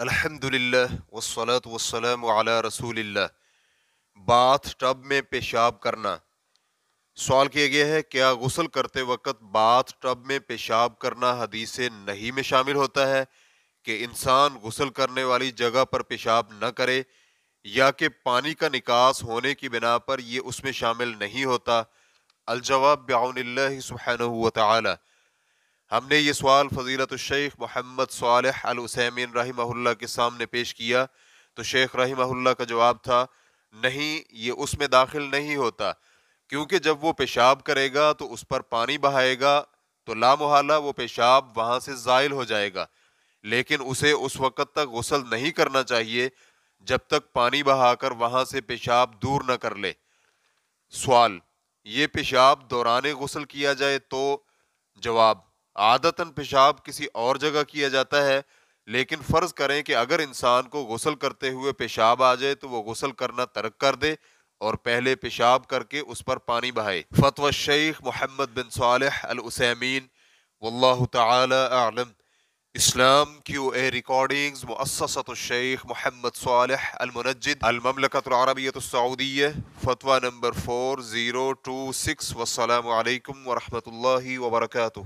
الحمد للہ والصلاة والسلام علی رسول اللہ باتھ ٹب میں پیشاب کرنا۔ سوال کیا گیا ہے، کیا غسل کرتے وقت باتھ ٹب میں پیشاب کرنا حدیث نہیں میں شامل ہوتا ہے کہ انسان غسل کرنے والی جگہ پر پیشاب نہ کرے یا کہ پانی کا نکاس ہونے کی بنا پر یہ اس میں شامل نہیں ہوتا؟ الجواب بعون اللہ سبحانہ وتعالی۔ ہم نے یہ سوال فضیلت الشیخ محمد صالح العثیمین رحمہ اللہ کے سامنے پیش کیا تو شیخ رحمہ اللہ کا جواب تھا، نہیں، یہ اس میں داخل نہیں ہوتا، کیونکہ جب وہ پیشاب کرے گا تو اس پر پانی بہائے گا تو لامحالہ وہ پیشاب وہاں سے زائل ہو جائے گا، لیکن اسے اس وقت تک غسل نہیں کرنا چاہیے جب تک پانی بہا کر وہاں سے پیشاب دور نہ کر لے۔ سوال، یہ پیشاب دوران غسل کیا جائے تو؟ جواب عادتاً پیشاب کسی اور جگہ کیا جاتا ہے، لیکن فرض کریں کہ اگر انسان کو غسل کرتے ہوئے پیشاب آ جائے تو وہ غسل کرنا ترک کر دے اور پہلے پیشاب کر کے اس پر پانی بہائے۔ فتوی شیخ محمد بن صالح العثیمین، واللہ تعالی اعلم۔ اسلام کیو اے ریکارڈنگز، مؤسسۃ الشیخ محمد صالح المنجد المملکت العربیت السعودیہ، فتوی number four zero two six, والسلام علیکم ورحمۃ اللہ وبرکاتہ۔